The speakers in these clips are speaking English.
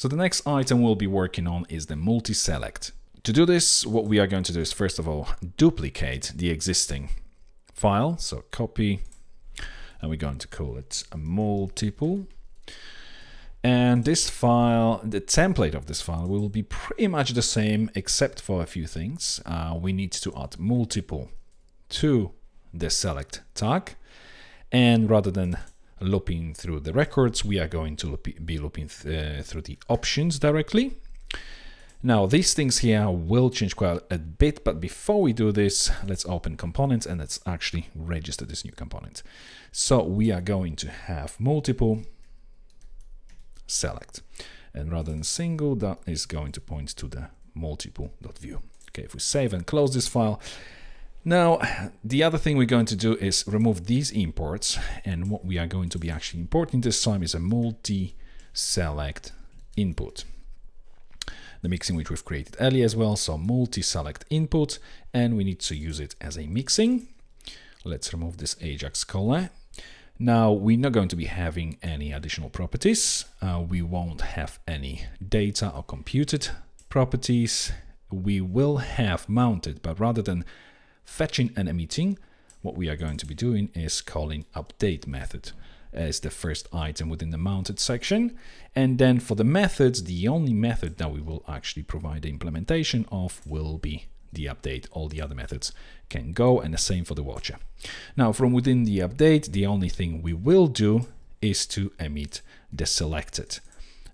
So the next item we'll be working on is the multi-select. To do this, what we are going to do is first of all, duplicate the existing file. So copy, and we're going to call it a multiple. And this file, the template of this file will be pretty much the same except for a few things. Uh, we need to add multiple to the select tag. And rather than looping through the records, we are going to be looping th uh, through the options directly. Now these things here will change quite a bit, but before we do this, let's open components and let's actually register this new component. So we are going to have multiple select. And rather than single, that is going to point to the multiple.vue. Okay, if we save and close this file, now, the other thing we're going to do is remove these imports, and what we are going to be actually importing this time is a multi-select input. The mixin which we've created earlier as well, so multi-select input, and we need to use it as a mixin. Let's remove this Ajax color now, we're not going to be having any additional properties. Uh, we won't have any data or computed properties. We will have mounted, but rather than fetching and emitting, what we are going to be doing is calling update method as the first item within the mounted section. And then for the methods, the only method that we will actually provide the implementation of will be the update. All the other methods can go and the same for the watcher. Now from within the update, the only thing we will do is to emit the selected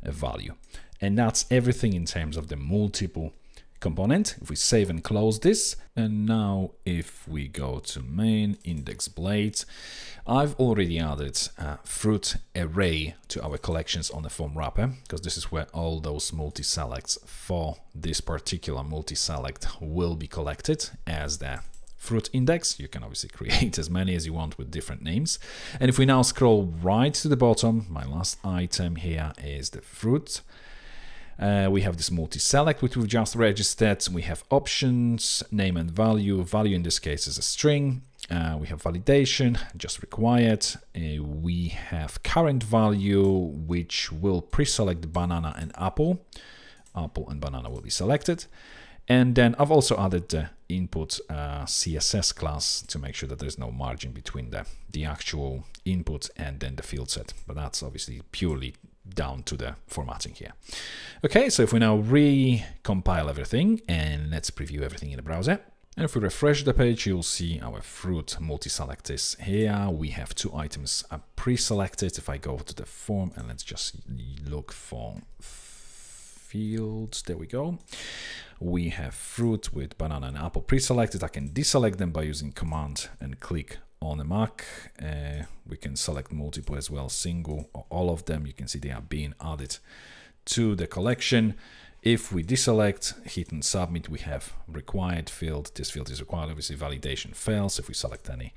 value. And that's everything in terms of the multiple component. If we save and close this, and now if we go to main index blades, I've already added a fruit array to our collections on the form wrapper, because this is where all those multi-selects for this particular multi-select will be collected as the fruit index. You can obviously create as many as you want with different names. And if we now scroll right to the bottom, my last item here is the fruit. Uh, we have this multi-select, which we've just registered. We have options, name and value. Value in this case is a string. Uh, we have validation, just required. Uh, we have current value, which will pre-select banana and apple. Apple and banana will be selected. And then I've also added the input uh, CSS class to make sure that there's no margin between the, the actual input and then the field set. But that's obviously purely down to the formatting here. Okay, so if we now recompile everything and let's preview everything in the browser. And if we refresh the page, you'll see our fruit multi-select is here. We have two items pre-selected. If I go to the form and let's just look for fields, there we go. We have fruit with banana and apple pre-selected. I can deselect them by using command and click on the Mac. Uh, we can select multiple as well, single or all of them. You can see they are being added to the collection. If we deselect, hit and submit, we have required field. This field is required, obviously validation fails. If we select any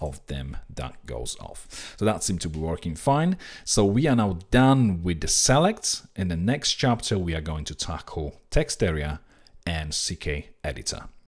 of them, that goes off. So that seems to be working fine. So we are now done with the select. In the next chapter, we are going to tackle text area and CK editor.